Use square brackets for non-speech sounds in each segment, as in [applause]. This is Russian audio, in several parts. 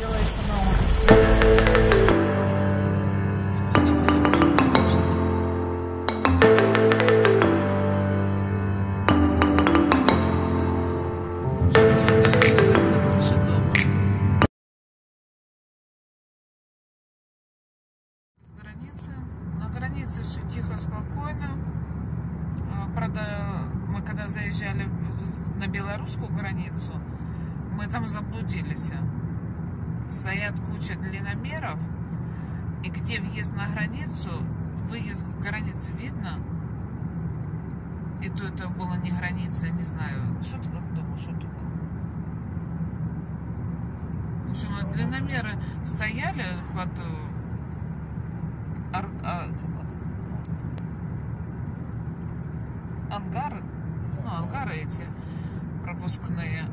делается на куча длинномеров, и где въезд на границу, выезд с границы видно. И то это было не граница, не знаю. Что ты как думаешь, что это было? В общем, длинномеры стояли под э, ар- а, ангары, ну, ангары эти пропускные.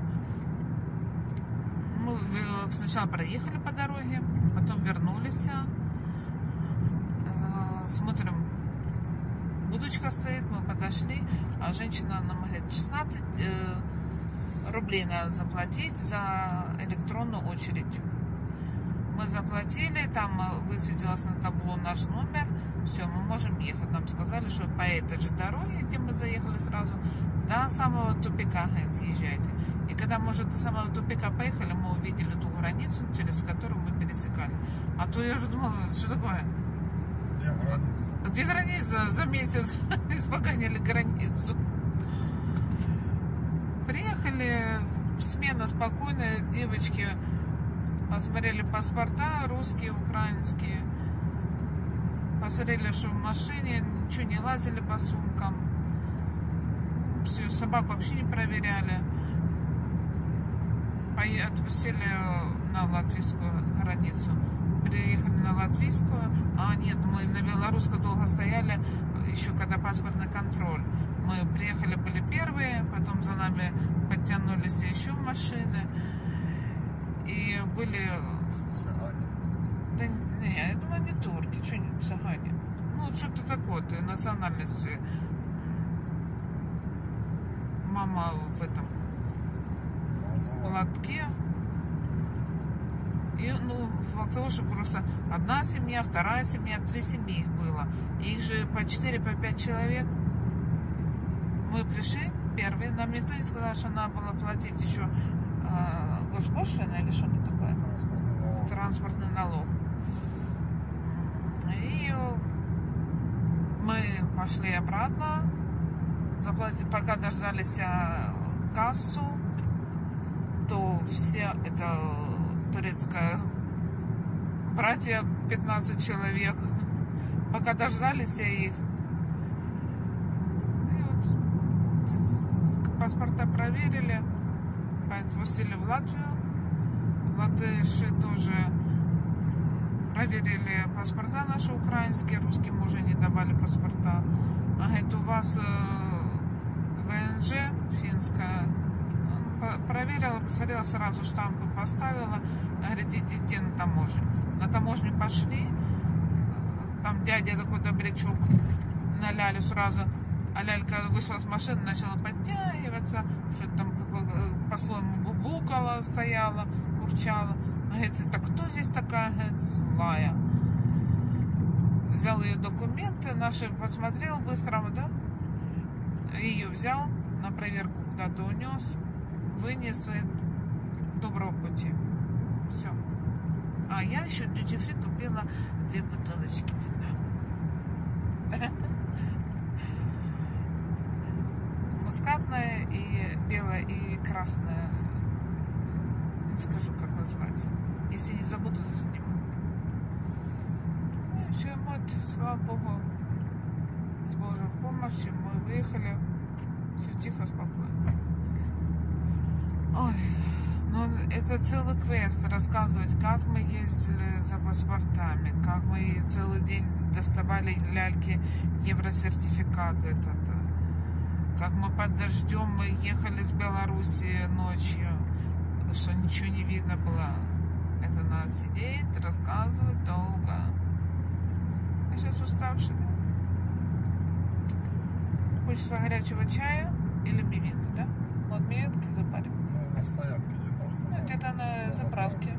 Мы э, сначала проехали по дороге, потом вернулись. Смотрим, будочка стоит, мы подошли, а женщина нам говорит, 16 э, рублей надо заплатить за электронную очередь. Мы заплатили, там высветилось на табло наш номер, все, мы можем ехать. Нам сказали, что по этой же дороге, где мы заехали сразу, до самого тупика, говорит, езжайте. Когда мы уже до самого тупика поехали, мы увидели ту границу, через которую мы пересекали. А то я уже думала, что такое? Где граница? Где граница? За месяц [laughs] испоганили границу. Приехали, смена спокойная, девочки посмотрели паспорта, русские, украинские. Посмотрели, что в машине, ничего не лазили по сумкам. Все, собаку вообще не проверяли. Отпустили на латвийскую границу. Приехали на латвийскую. А, нет, мы на белорусской долго стояли, еще когда паспортный контроль. Мы приехали, были первые, потом за нами подтянулись еще машины. И были Цыгане. да не, я думаю, не турки, что не цыгане. Ну, что-то такое, ты национальности. Мама в этом. Лотке. И, ну, факт того, что просто одна семья, вторая семья, три семьи их было. Их же по 4, по 5 человек. Мы пришли первые, нам никто не сказал, что надо было платить еще э, госпошлина или что-нибудь такое Транспортный налог. транспортный налог. И мы пошли обратно, заплатили, пока дождались а, кассу, то все, это турецкая братья, 15 человек, пока дождались их, и вот паспорта проверили, отпустили в Латвию, латыши тоже проверили паспорта наши украинские, русским уже не давали паспорта. А говорит, у вас э, ВНЖ финская. Проверила, посмотрела, сразу штампы поставила. Говорит, идите на таможню. На таможню пошли. Там дядя такой добрячок на лялю сразу. А лялька вышла с машины, начала подтягиваться, что-то там э, по-своему бубукала, стояла, урчала. Говорит, это кто здесь такая говорит, злая? Взял ее документы, наши посмотрел быстро, да? Ее взял, на проверку куда-то унес, вынес и доброго пути. Все. А я еще Duty Free купила две бутылочки вина. [laughs] Мускатная и белая и красная. Не скажу, как называется. Если не забуду, засниму. Ну все, вот, слава богу, с Божьей помощью мы выехали. Все тихо, спокойно. Ой, ну это целый квест рассказывать, как мы ездили за паспортами, как мы целый день доставали ляльки евросертификат этот, как мы под дождем мы ехали с Белоруссии ночью, что ничего не видно было. Это надо сидеть, рассказывать долго. Я сейчас уставший. Хочется горячего чая или мивины, да? Вот мивинки запарим стоянке где-то остановил. Где-то на заправке.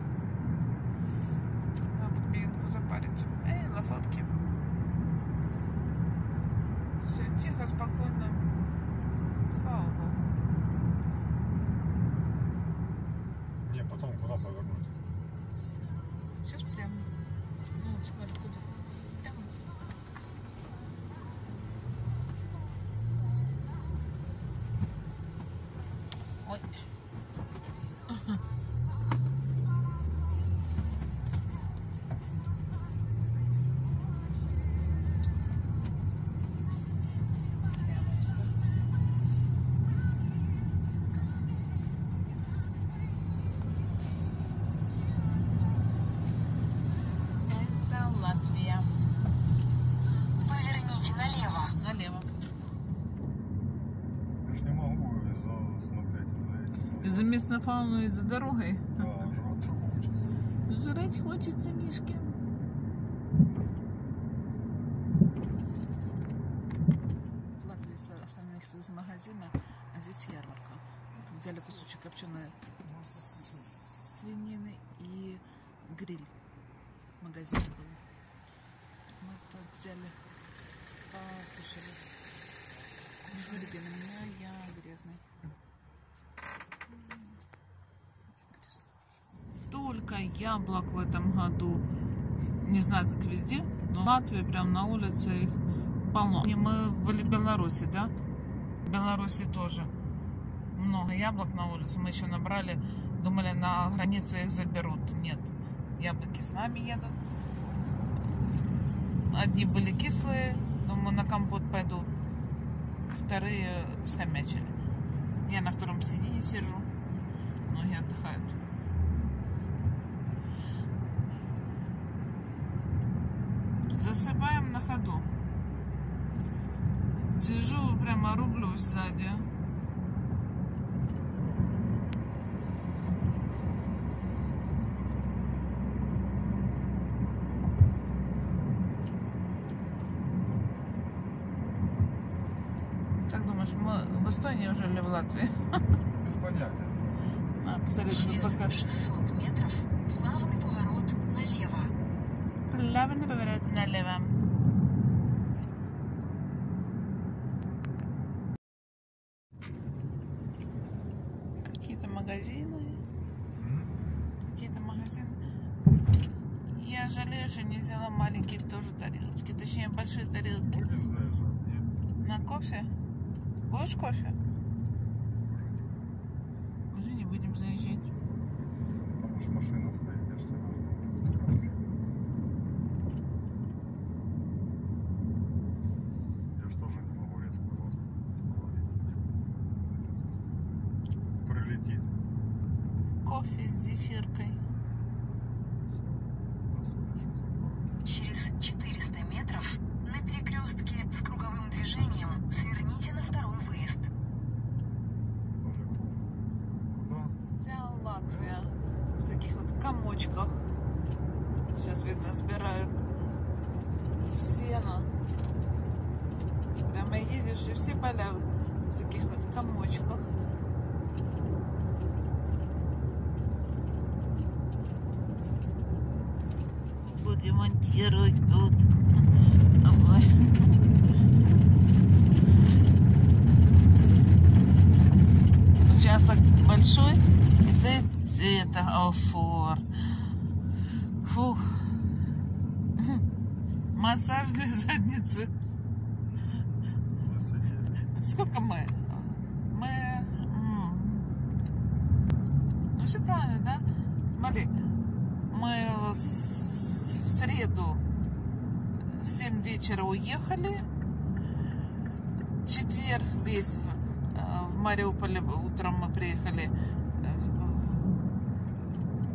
Надо подбеенку запарить. Эй, на. Все, тихо, спокойно. Не могу из-за смотреть из-за этих. Из-за местной фауны, из-за дороги. Да, жрать хочется. Жрать хочется Мишке. В Латвии с- остальных из магазина, а здесь ярмарка. Взяли кусочек копченой свинины и гриль. Магазин был. Мы тут взяли, покушали. Не на меня, я грязный. Только яблок в этом году. Не знаю, как везде, но в Латвии прям на улице их полно. И мы были в Беларуси, да? В Беларуси тоже много яблок на улице. Мы еще набрали, думали, на границе их заберут. Нет, яблоки с нами едут. Одни были кислые, думаю, на компот пойдут. Вторые схомячили. Я на втором сиденье сижу. Многие отдыхают. Засыпаем на ходу. Сижу, прямо рублюсь сзади. Как думаешь, мы в Эстонии уже или в Латвии? [laughs] Без понятия. А, посмотри, тут Через только 600 метров плавный поворот налево. плавный поворот налево. Какие-то магазины. Какие-то магазины. Я жалею, что не взяла маленькие тоже тарелочки. Точнее, большие тарелки. Будем заезжать? Нет. На кофе? Будешь кофе? Уже не будем заезжать. Потому что машина стоит, я ж тебе даже уже. Я ж тоже не могу резко просто остановиться. Прилетит. Кофе с зефиркой. Посмотришь, забор. Через 400 метров на перекрестке с круговым движением сверните на второй выезд. По-любому. Куда? Вся Латвия в таких комочках. Сейчас, видно, собирают сено. Прямо едешь, и все поля в таких вот комочках. Будем монтировать тут. Участок большой и стоит. Фух. Массаж для задницы. Сколько мы? Мы... Ну, все правильно, да? Смотри, мы в среду в 7 вечера уехали. Четверг весь в, э, в Мариуполе утром мы приехали. Э,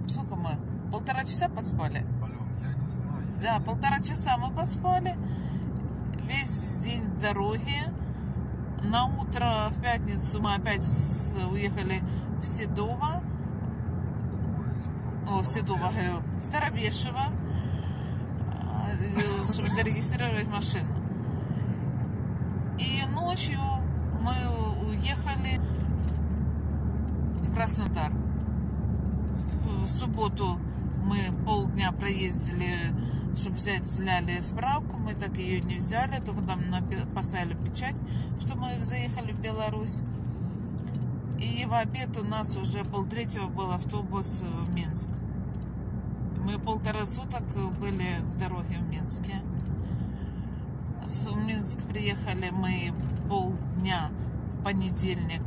Сколько мы? Полтора часа поспали? Ален, я не знаю. Да, полтора часа мы поспали. Весь день в дороге. На утро в пятницу мы опять уехали в Седово. О, в Седово, говорю, в Старобешево, э, чтобы зарегистрировать машину. И ночью мы уехали в Краснодар. В субботу мы полдня проездили, чтобы взять с Ляли справку. Мы так ее не взяли, только там поставили печать, что мы заехали в Беларусь. И в обед у нас уже полтретьего был автобус в Минск. Мы полтора суток были в дороге в Минске. В Минск приехали мы полдня в понедельник.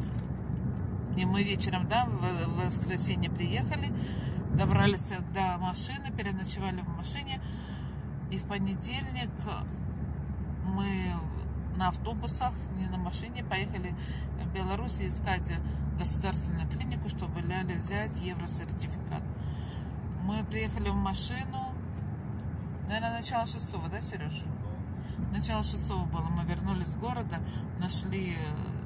И мы вечером, да, в воскресенье приехали, добрались до машины, переночевали в машине. И в понедельник мы на автобусах, не на машине, поехали в Беларусь искать государственную клинику, чтобы Ляли взять евросертификат. Мы приехали в машину, наверное, начало шестого, да, Сереж? Начало шестого было. Мы вернулись с города, нашли э,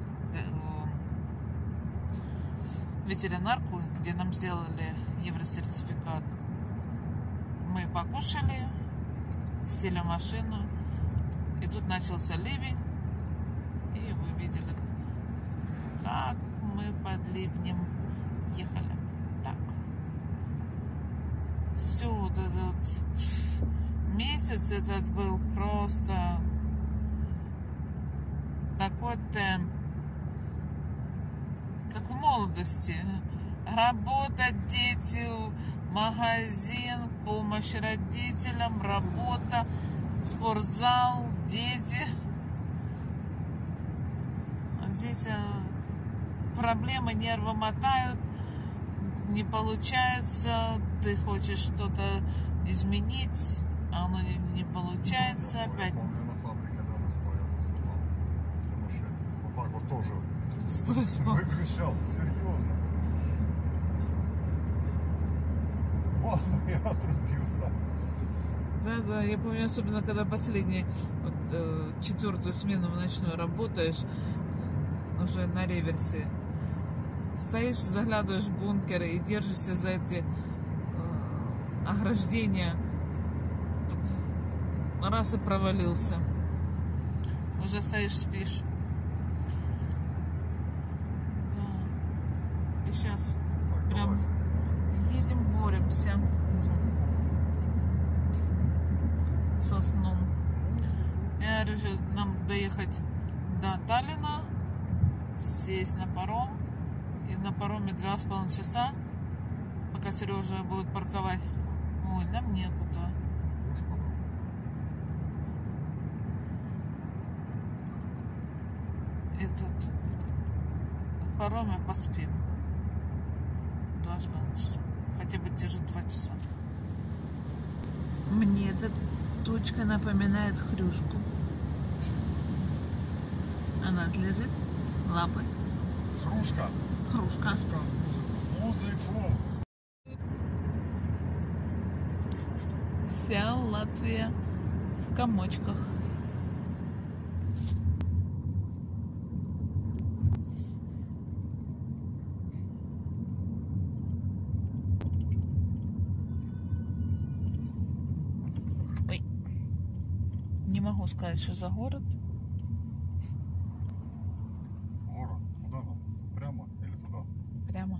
ветеринарку, где нам сделали евросертификат. Мы покушали, сели в машину, и тут начался ливень, и вы видели, как мы под ливнем ехали. Так. Все вот этот месяц этот был просто такой темп, как в молодости. Работа, дети, магазин, помощь родителям, работа, спортзал, дети. Здесь э, проблемы нервы мотают, не получается, ты хочешь что-то изменить, а оно не, не получается опять. Помню, на фабрике дома стоял, для машины. Вот так вот тоже Стой, спал. выключал, серьезно. [laughs] Я отрубился. Да, да, я помню, особенно когда последний, вот, э, четвертую смену в ночную работаешь, уже на реверсе. Стоишь, заглядываешь в бункер и держишься за эти э, ограждения. Раз и провалился. Уже стоишь, спишь. Да. И сейчас прям боремся со сном. Я решил нам доехать до Таллина, сесть на паром. И на пароме два с половиной часа, пока Сережа будет парковать. Ой, нам некуда. Этот в пароме поспим. Два с половиной часа. Хотя бы те же два часа. Мне эта точка напоминает хрюшку. Она лежит лапой. Хрушка. Хрушка. Хрушка. Музыку. Вся Латвия в комочках. Ой. Не могу сказать, что за город. Город. Куда нам? Прямо или туда? Прямо.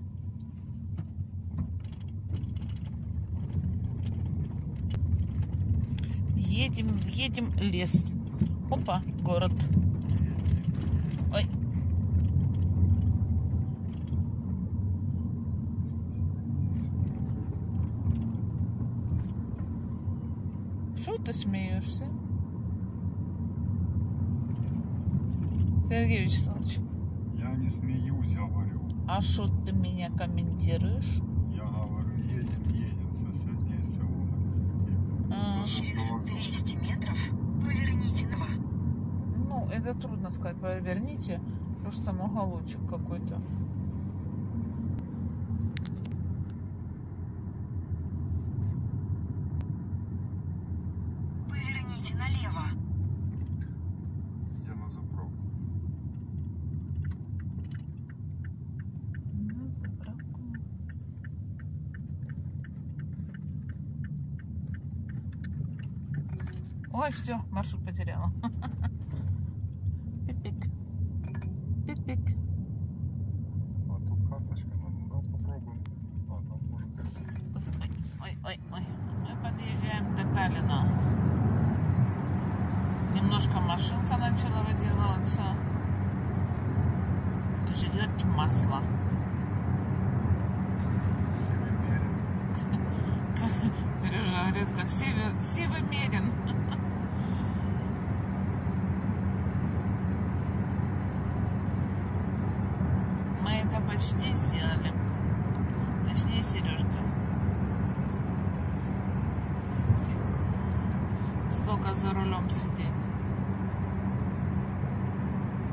Едем, едем лес. Опа, город. Ой. Что ты смеешься? Сергей Вячеславович, Я не смеюсь, говорю. а что ты меня комментируешь? Я говорю, едем, едем в соседнее село на дискотеку. А. Через с вокзала. 200 метров поверните налево. Ну, это трудно сказать. Поверните, просто там уголочек какой-то. Поверните налево. Ой, все, маршрут потеряла. Пик-пик. Пик-пик. А тут карточка, ну, ну да, попробуем. А, там может Ой-ой-ой. Мы подъезжаем к Таллина. Немножко машинка начала выделываться. Жрет масло. Сережа говорит, как север, север мерен.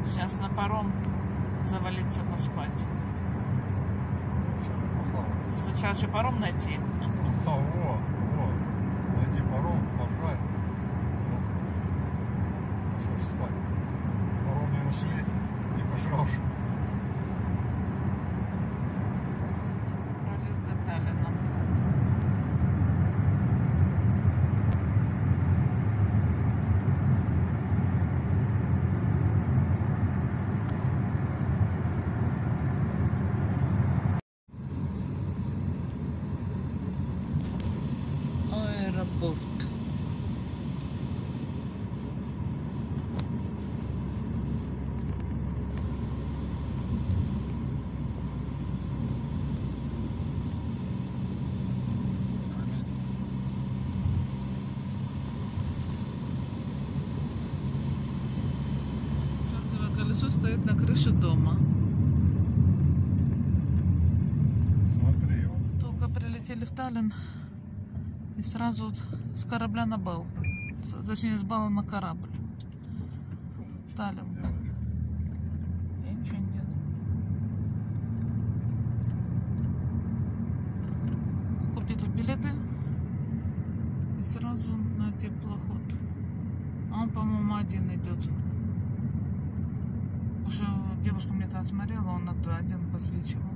Сейчас на паром завалиться поспать. Сейчас еще паром найти. А, во, во. Найди паром, что ж спать? Паром не нашли, не пожравши. Колесо стоит на крыше дома. Смотри, вот. Только прилетели в Таллин и сразу вот с корабля на бал. Точнее, с бала на корабль. Таллин. Я ничего не делаю. Купили билеты и сразу на теплоход. А он, по-моему, один идет. Девушка мне там смотрела, он оттуда один посвечивал.